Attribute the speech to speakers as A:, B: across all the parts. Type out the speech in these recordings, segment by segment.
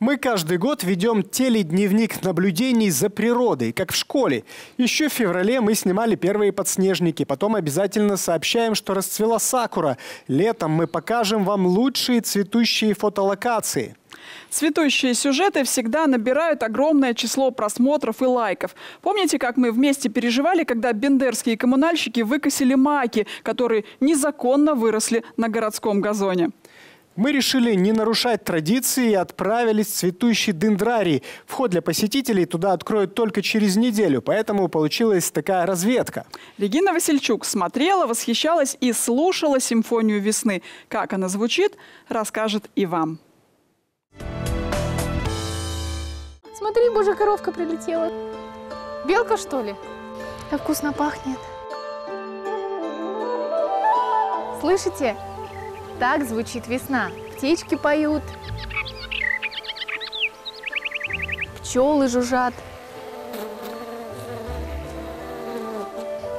A: Мы каждый год ведем теледневник наблюдений за природой, как в школе. Еще в феврале мы снимали первые подснежники, потом обязательно сообщаем, что расцвела сакура. Летом мы покажем вам лучшие цветущие фотолокации.
B: Цветущие сюжеты всегда набирают огромное число просмотров и лайков. Помните, как мы вместе переживали, когда бендерские коммунальщики выкосили маки, которые незаконно выросли на городском газоне?
A: Мы решили не нарушать традиции и отправились в цветущий дендрарий. Вход для посетителей туда откроют только через неделю, поэтому получилась такая разведка.
B: Регина Васильчук смотрела, восхищалась и слушала симфонию весны. Как она звучит, расскажет и вам.
C: Смотри, боже, коровка прилетела. Белка, что ли? Так вкусно пахнет. Слышите? Так звучит весна. Птички поют, пчелы жужжат.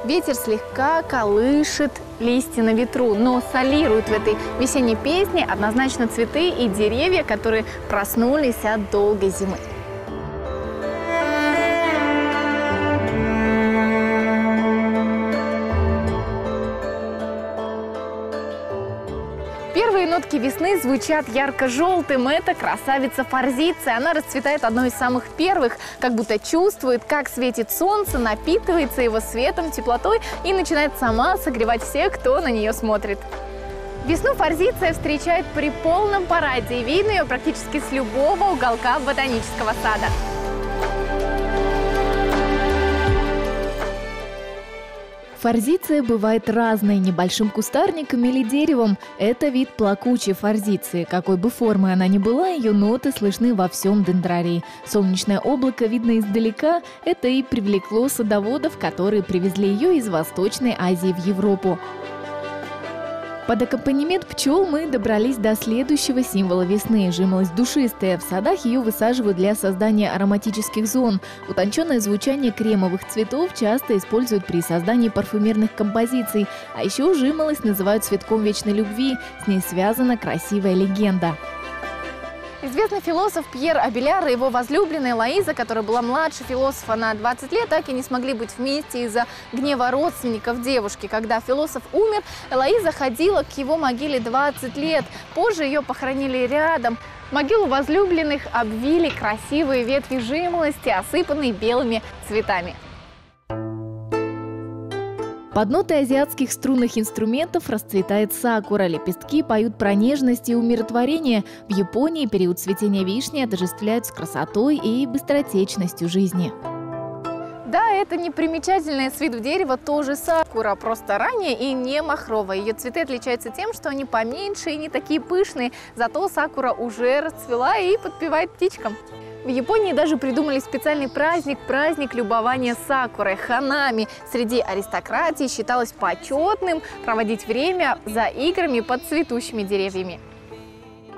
C: Ветер слегка колышет листья на ветру, но солируют в этой весенней песне однозначно цветы и деревья, которые проснулись от долгой зимы. Первые нотки весны звучат ярко-желтым. Это красавица форзиция. Она расцветает одной из самых первых, как будто чувствует, как светит солнце, напитывается его светом, теплотой и начинает сама согревать всех, кто на нее смотрит. Весну форзиция встречает при полном параде и видно ее практически с любого уголка ботанического сада.
D: Форзиция бывает разной, небольшим кустарником или деревом. Это вид плакучей форзиции. Какой бы формы она ни была, ее ноты слышны во всем дендрарии. Солнечное облако видно издалека. Это и привлекло садоводов, которые привезли ее из Восточной Азии в Европу. Под аккомпанемент пчел мы добрались до следующего символа весны – жимолость душистая. В садах ее высаживают для создания ароматических зон. Утонченное звучание кремовых цветов часто используют при создании парфюмерных композиций. А еще жимолость называют цветком вечной любви. С ней связана красивая легенда.
C: Известный философ Пьер Абеляр и его возлюбленная Лоиза, которая была младше философа на 20 лет, так и не смогли быть вместе из-за гнева родственников девушки. Когда философ умер, Лоиза ходила к его могиле 20 лет. Позже ее похоронили рядом. Могилу возлюбленных обвили красивые ветви жимолости, осыпанные белыми цветами.
D: Под нотой азиатских струнных инструментов расцветает сакура. Лепестки поют про нежность и умиротворение. В Японии период цветения вишни отождествляют с красотой и быстротечностью жизни.
C: Да, это непримечательное с виду дерево тоже сакура, просто ранее и не махровая. Ее цветы отличаются тем, что они поменьше и не такие пышные, зато сакура уже расцвела и подпевает птичкам. В Японии даже придумали специальный праздник – праздник любования сакурой, ханами. Среди аристократии считалось почетным проводить время за играми под цветущими деревьями.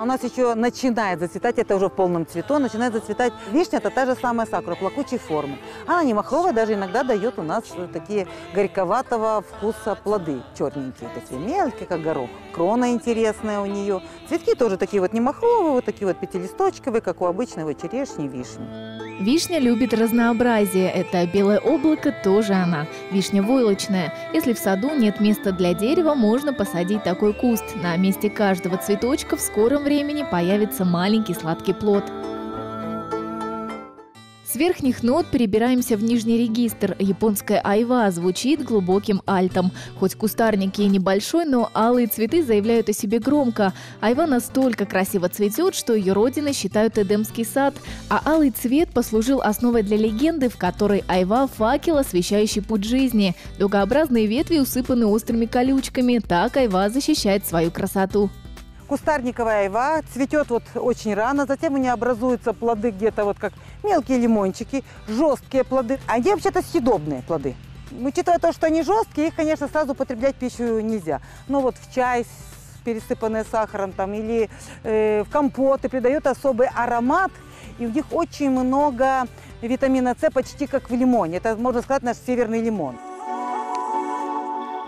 E: У нас еще начинает зацветать, это уже в полном цвету, начинает зацветать вишня, это та же самая сакура, плакучей формы. Она не махровая, даже иногда дает у нас такие горьковатого вкуса плоды, черненькие, такие мелкие, как горох. Крона интересная у нее. Цветки тоже такие вот не махровые, вот такие вот пятилисточковые, как у обычной вот черешни вишни.
D: Вишня любит разнообразие. Это белое облако тоже она. Вишня войлочная. Если в саду нет места для дерева, можно посадить такой куст. На месте каждого цветочка в скором времени появится маленький сладкий плод. Верхних нот перебираемся в нижний регистр. Японская айва звучит глубоким альтом. Хоть кустарник и небольшой, но алые цветы заявляют о себе громко. Айва настолько красиво цветет, что ее родиной считают Эдемский сад. А алый цвет послужил основой для легенды, в которой айва – факел, освещающий путь жизни. Дугообразные ветви усыпаны острыми колючками. Так айва защищает свою красоту.
E: Кустарниковая айва цветет вот очень рано, затем у нее образуются плоды где-то вот как мелкие лимончики, жесткие плоды. Они вообще-то съедобные плоды. Учитывая то, что они жесткие, их, конечно, сразу употреблять в пищу нельзя. Но вот в чай пересыпанные сахаром там, или э, в компоты придает особый аромат. И в них очень много витамина С, почти как в лимоне. Это, можно сказать, наш северный лимон.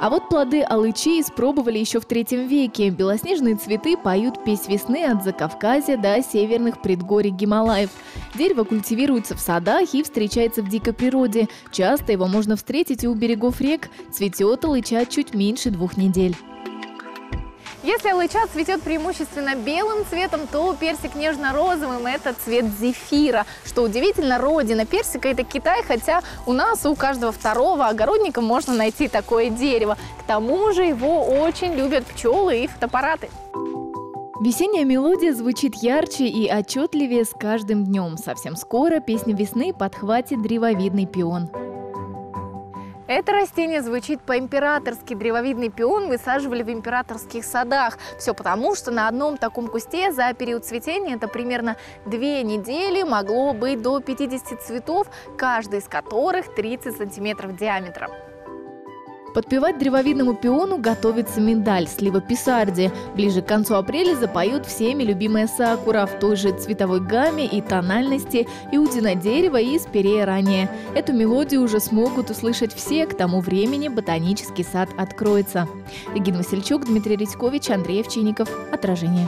D: А вот плоды алычи испробовали еще в третьем веке. Белоснежные цветы поют песнь весны от Закавказья до северных предгорий Гималаев. Дерево культивируется в садах и встречается в дикой природе. Часто его можно встретить и у берегов рек. Цветет алыча чуть меньше двух недель.
C: Если алыча цветет преимущественно белым цветом, то персик нежно-розовым – это цвет зефира. Что удивительно, родина персика – это Китай, хотя у нас у каждого второго огородника можно найти такое дерево. К тому же его очень любят пчелы и фотоаппараты.
D: Весенняя мелодия звучит ярче и отчетливее с каждым днем. Совсем скоро песню весны подхватит древовидный пион.
C: Это растение звучит по-императорски. Древовидный пион высаживали в императорских садах. Все потому, что на одном таком кусте за период цветения, это примерно две недели, могло быть до 50 цветов, каждый из которых 30 сантиметров диаметром.
D: Подпевать древовидному пиону готовится миндаль, слива писарди. Ближе к концу апреля запоют всеми любимая сакура в той же цветовой гамме и тональности и удина дерева и спирея ранее. Эту мелодию уже смогут услышать все, к тому времени ботанический сад откроется. Регина Васильчук, Дмитрий Редькович, Андрей Овчинников. Отражение.